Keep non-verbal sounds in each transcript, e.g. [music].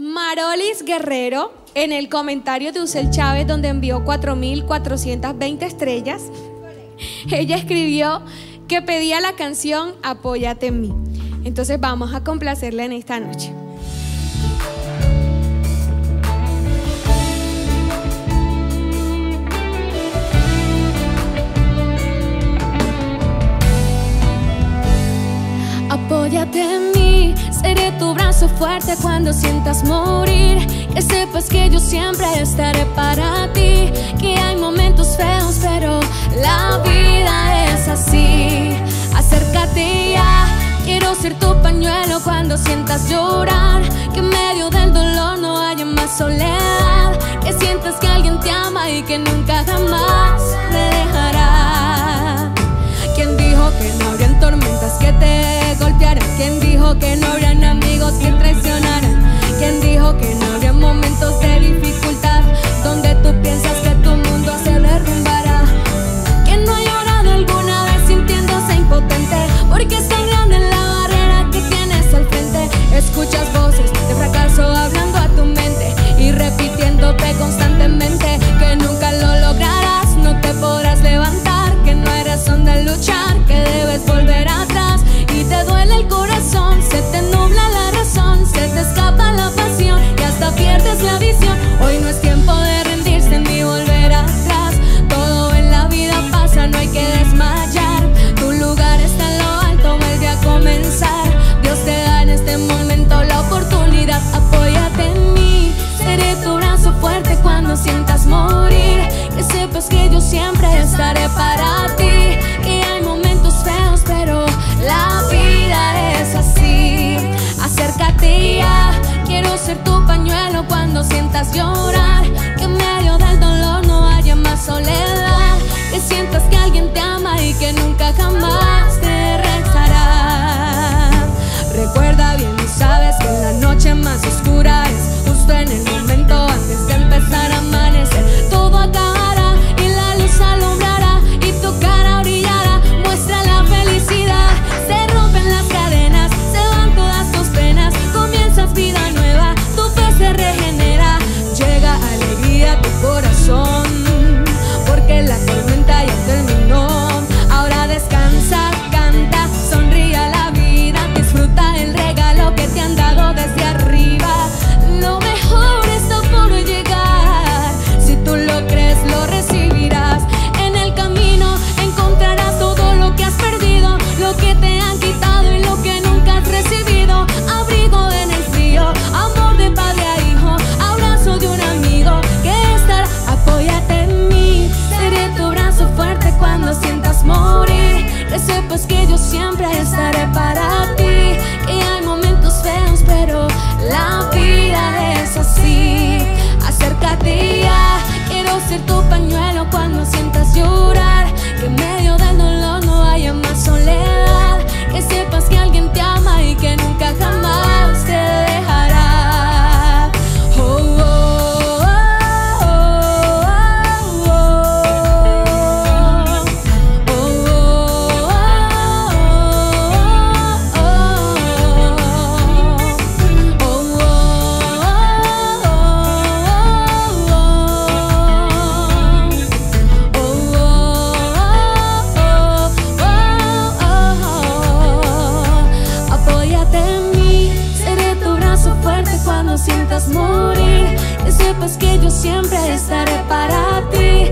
Marolis Guerrero, en el comentario de Usel Chávez, donde envió 4.420 estrellas, [laughs] ella escribió que pedía la canción Apóyate en mí. Entonces vamos a complacerla en esta noche. Apóyate en mí, tu brazo fuerte cuando sientas morir. Que sepas que yo siempre estaré para ti. Que hay momentos feos, pero la vida es así. Acércate ya, quiero ser tu pañuelo cuando sientas llorar. Que en medio del dolor no haya más soledad. Que sientas que alguien te ama y que nunca jamás te dejará. ¿Quién dijo que no habrían tormentas que te golpearan? ¿Quién dijo que no habrían amigos que traicionaran? ¿Quién dijo pañuelo cuando sientas llorar. Que en medio del dolor sepas que yo siempre estaré para ti.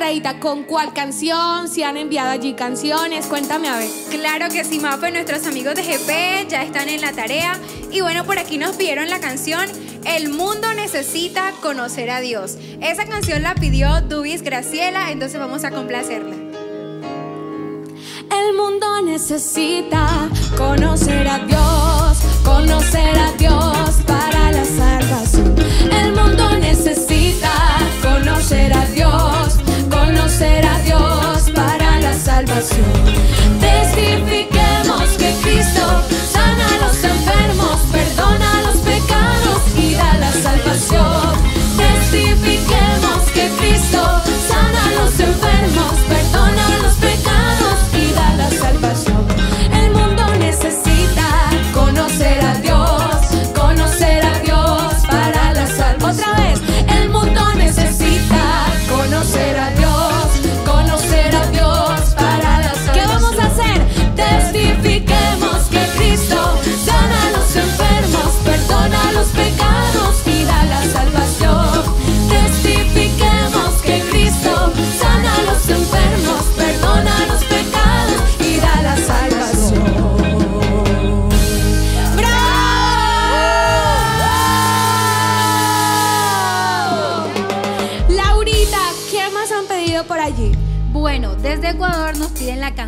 Andreita, ¿con cuál canción? Si han enviado allí canciones, cuéntame a ver. Claro que sí, Mafe, nuestros amigos de GP ya están en la tarea. Y bueno, por aquí nos pidieron la canción El mundo necesita conocer a Dios. Esa canción la pidió Dubis Graciela, entonces vamos a complacerla. El mundo necesita conocer a Dios, conocer a Dios para la salvación. El mundo necesita conocer a Dios, salvación. Testifiquemos que Cristo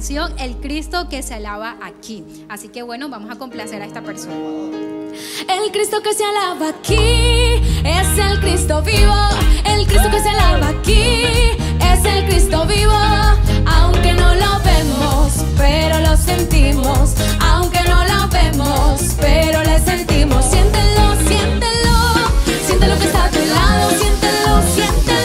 El Cristo que se alaba aquí. Así que bueno, vamos a complacer a esta persona. El Cristo que se alaba aquí es el Cristo vivo. El Cristo que se alaba aquí es el Cristo vivo. Aunque no lo vemos, pero lo sentimos. Aunque no lo vemos, pero le sentimos. Siéntelo, siéntelo. Siente lo que está a tu lado. Siéntelo, siéntelo.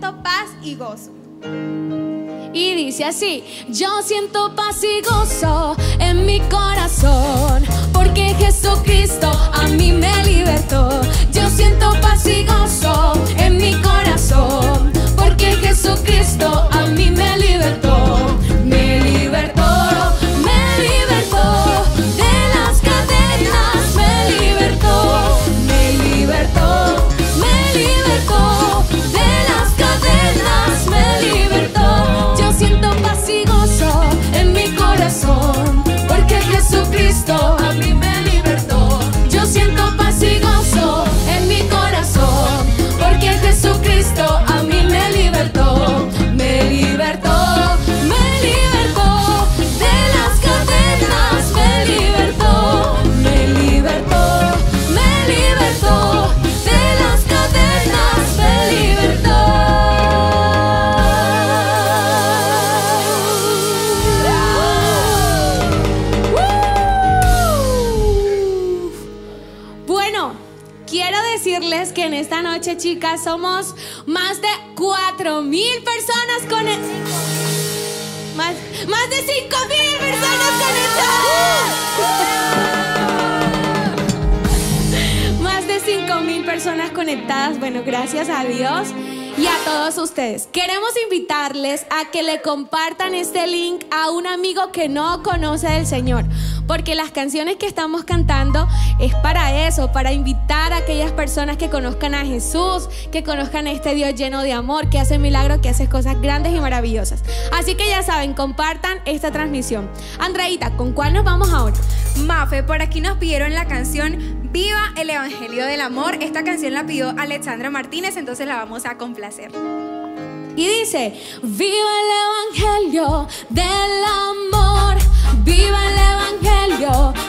Paz y gozo. Y dice así, yo siento paz y gozo en mi corazón, decirles que en esta noche, chicas, somos más de 4 mil personas con más, más de 5 mil personas conectadas. [laughs] Más de 5 mil personas conectadas. Bueno, gracias a Dios y a todos ustedes. Queremos invitarles a que le compartan este link a un amigo que no conoce del Señor. Porque las canciones que estamos cantando es para eso, para invitar a aquellas personas que conozcan a Jesús, que conozcan a este Dios lleno de amor, que hace milagros, que hace cosas grandes y maravillosas. Así que ya saben, compartan esta transmisión. Andreita, ¿con cuál nos vamos ahora? Mafe, por aquí nos pidieron la canción Viva el Evangelio del Amor. Esta canción la pidió Alexandra Martínez, entonces la vamos a complacer. Y dice, viva el Evangelio del amor, viva el yo.